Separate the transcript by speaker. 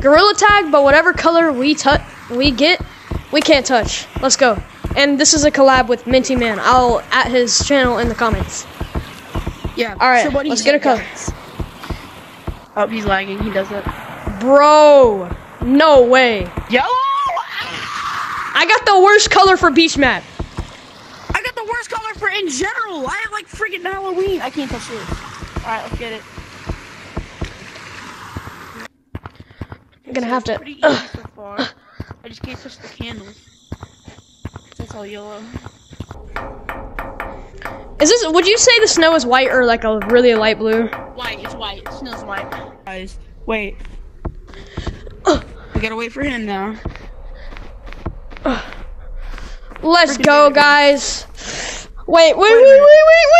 Speaker 1: Gorilla Tag, but whatever color we touch, we get, we can't touch. Let's go. And this is a collab with Minty Man. I'll at his channel in the comments.
Speaker 2: Yeah.
Speaker 1: All right,
Speaker 2: what do you
Speaker 1: let's get a color.
Speaker 2: Oh, he's lagging. He does it.
Speaker 1: Bro, no way.
Speaker 2: Yellow.
Speaker 1: I got the worst color for beach map.
Speaker 2: I got the worst color for in general. I have like freaking Halloween. I can't touch this. All right, let's get it.
Speaker 1: I'm gonna have to.
Speaker 2: Pretty easy so far. I just can't touch the candles. That's all yellow.
Speaker 1: Is this? Would you say the snow is white or like a really light blue?
Speaker 2: White. It's white. It smells white. Guys, wait.
Speaker 1: Ugh.
Speaker 2: We gotta wait for him now.
Speaker 1: Let's go, guys. Wait, wait,
Speaker 2: Wait
Speaker 1: wait, wait, wait, wait.